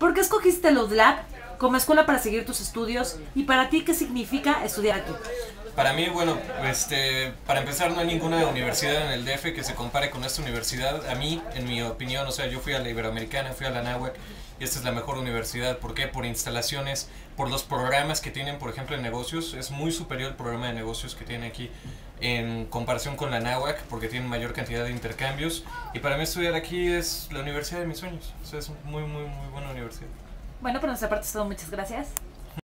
¿Por qué escogiste los Lab como escuela para seguir tus estudios? ¿Y para ti qué significa estudiar aquí? Para mí, bueno, este, para empezar, no hay ninguna universidad en el DF que se compare con esta universidad. A mí, en mi opinión, o sea, yo fui a la Iberoamericana, fui a la NAWAC y esta es la mejor universidad. ¿Por qué? Por instalaciones, por los programas que tienen, por ejemplo, en negocios. Es muy superior el programa de negocios que tiene aquí en comparación con la NAWAC porque tienen mayor cantidad de intercambios. Y para mí estudiar aquí es la universidad de mis sueños. O sea, es muy, muy, muy buena universidad. Bueno, por nuestra parte es todo. Muchas gracias.